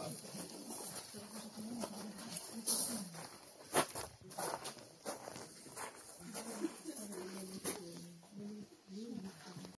Club.